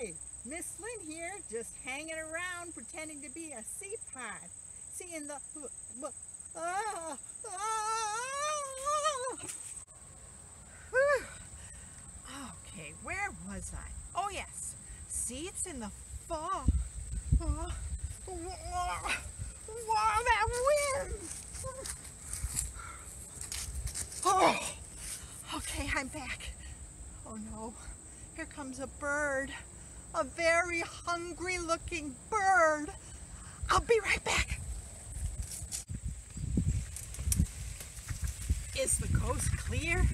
Hi, Miss Lyn here, just hanging around pretending to be a sea pod. Seeing the. Ah, ah. Whew. Okay, where was I? Oh, yes. Seeds in the fall. Oh, that wind! Oh, okay, I'm back. Oh no, here comes a bird. A very hungry looking bird. I'll be right back. Is the coast clear?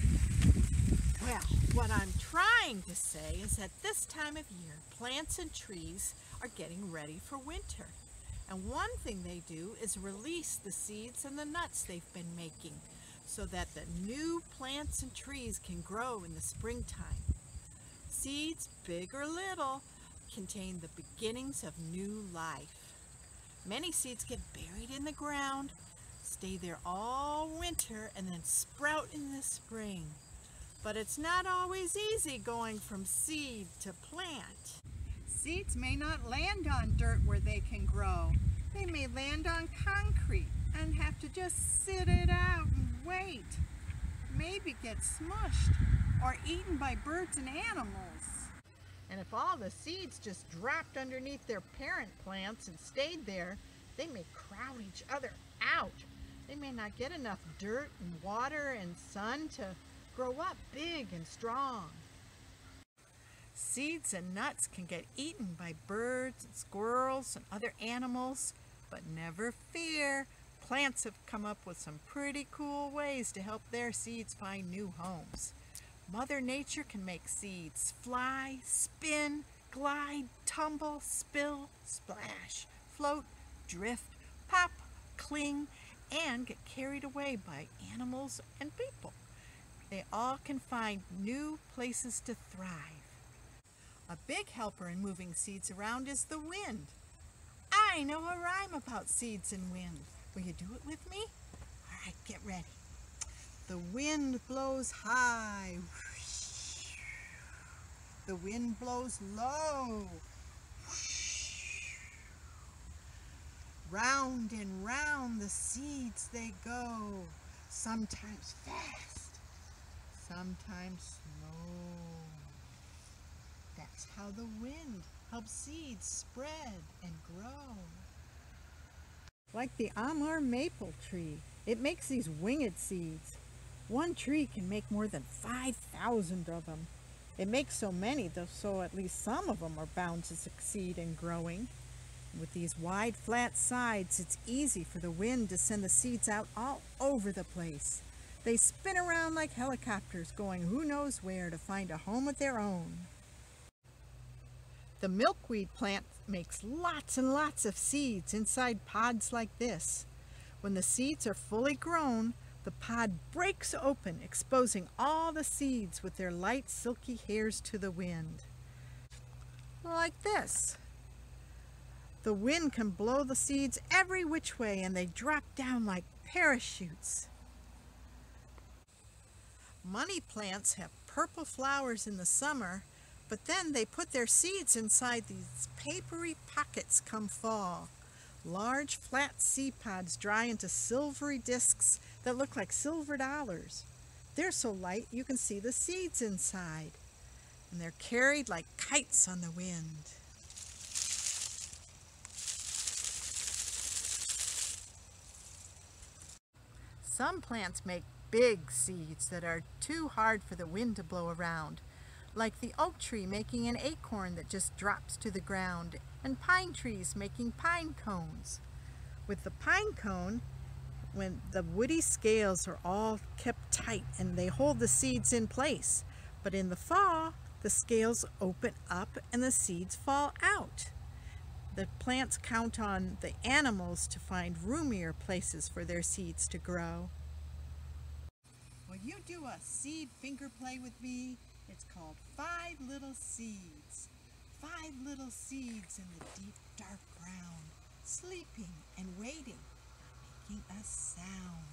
Well, what I'm trying to say is that this time of year, plants and trees are getting ready for winter. And one thing they do is release the seeds and the nuts they've been making so that the new plants and trees can grow in the springtime. Seeds, big or little, contain the beginnings of new life. Many seeds get buried in the ground, stay there all winter, and then sprout in the spring. But it's not always easy going from seed to plant. Seeds may not land on dirt where they can grow. They may land on concrete and have to just sit it out and wait. Maybe get smushed or eaten by birds and animals. And if all the seeds just dropped underneath their parent plants and stayed there, they may crowd each other out. They may not get enough dirt and water and sun to grow up big and strong. Seeds and nuts can get eaten by birds and squirrels and other animals, but never fear, plants have come up with some pretty cool ways to help their seeds find new homes. Mother Nature can make seeds fly, spin, glide, tumble, spill, splash, float, drift, pop, cling, and get carried away by animals and people. They all can find new places to thrive. A big helper in moving seeds around is the wind. I know a rhyme about seeds and wind. Will you do it with me? All right, get ready. The wind blows high. The wind blows low. Round and round the seeds they go, sometimes fast, sometimes slow. That's how the wind helps seeds spread and grow. Like the Amur maple tree, it makes these winged seeds. One tree can make more than 5,000 of them. It makes so many, though, so at least some of them are bound to succeed in growing. With these wide, flat sides, it's easy for the wind to send the seeds out all over the place. They spin around like helicopters going who knows where to find a home of their own. The milkweed plant makes lots and lots of seeds inside pods like this. When the seeds are fully grown, the pod breaks open, exposing all the seeds with their light silky hairs to the wind. Like this. The wind can blow the seeds every which way and they drop down like parachutes. Money plants have purple flowers in the summer, but then they put their seeds inside these papery pockets come fall. Large flat seed pods dry into silvery discs that look like silver dollars. They're so light you can see the seeds inside. And they're carried like kites on the wind. Some plants make big seeds that are too hard for the wind to blow around, like the oak tree making an acorn that just drops to the ground, and pine trees making pine cones. With the pine cone, when the woody scales are all kept tight and they hold the seeds in place. But in the fall, the scales open up and the seeds fall out. The plants count on the animals to find roomier places for their seeds to grow. Will you do a seed finger play with me? It's called Five Little Seeds. Five little seeds in the deep dark ground, sleeping and waiting, making a sound.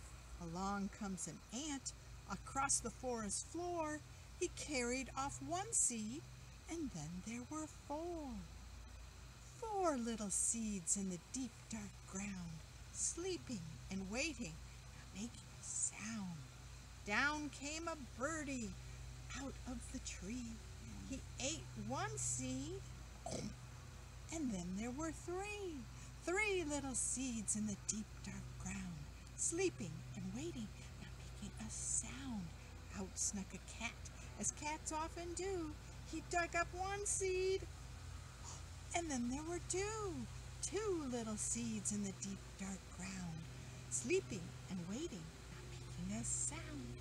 Along comes an ant across the forest floor. He carried off one seed And then there were four. Four little seeds in the deep dark ground, sleeping and waiting, making a sound. Down came a birdie out of the tree. He ate one seed, and then there were three. Three little seeds in the deep dark sleeping and waiting, not making a sound. Out snuck a cat, as cats often do. He dug up one seed, and then there were two. Two little seeds in the deep dark ground, sleeping and waiting, not making a sound.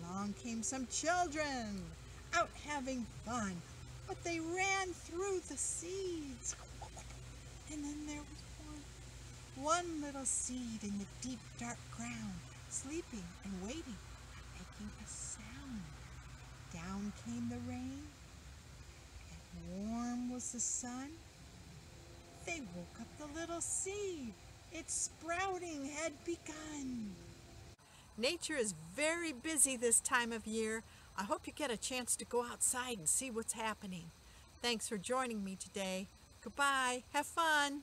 Along came some children, out having fun, but they ran through the seeds. And then there was one little seed in the deep dark ground, sleeping and waiting, making a sound. Down came the rain, and warm was the sun. They woke up the little seed. Its sprouting had begun. Nature is very busy this time of year. I hope you get a chance to go outside and see what's happening. Thanks for joining me today. Goodbye. Have fun.